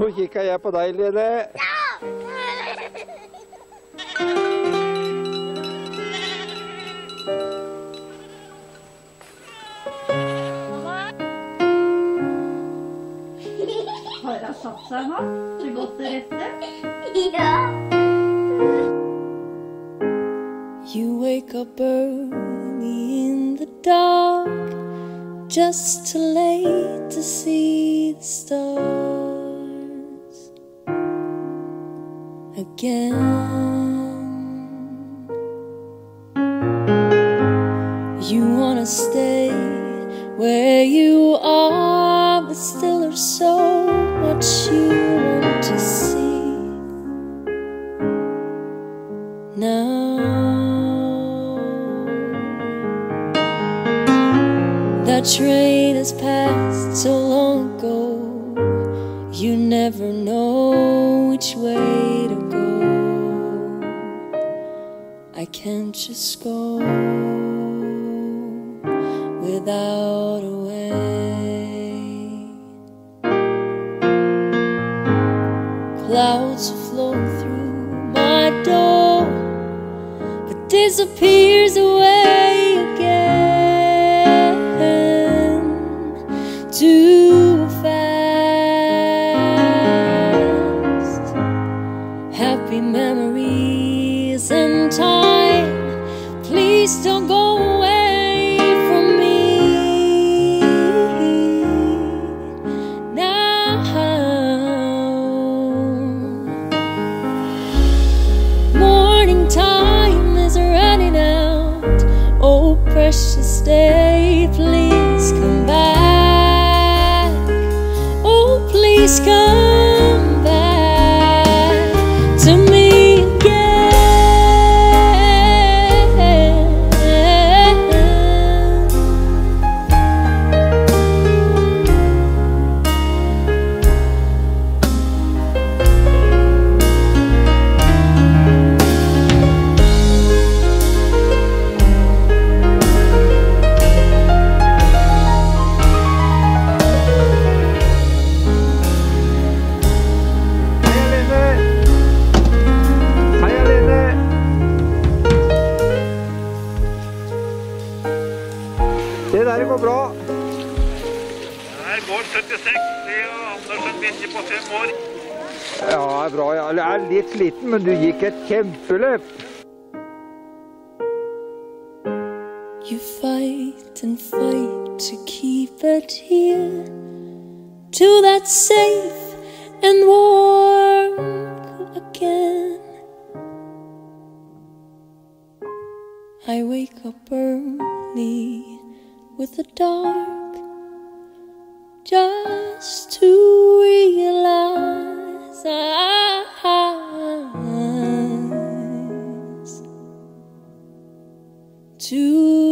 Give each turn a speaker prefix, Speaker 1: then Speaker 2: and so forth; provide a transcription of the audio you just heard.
Speaker 1: Nå kikka jeg på deg, Lene.
Speaker 2: Har hun satt seg nå? Har det til rette?
Speaker 3: Ja.
Speaker 4: You wake up early in the dark just too late to see the stars again. You wanna stay where you are, but still there's so much you want to see. Now that train has passed so long ago, you never know which way to go. I can't just go without a way. Clouds flow through my door, but disappears away Happy memories and time. Please don't go
Speaker 1: Det der går bra.
Speaker 5: Her går 76 det er Andersen Vinje på fem år.
Speaker 1: Ja, bra. Jeg er litt sliten, men du gikk et kjempeløp.
Speaker 4: You fight and fight to keep it here to that safe and warm again. I wake up early with the dark just to realize I to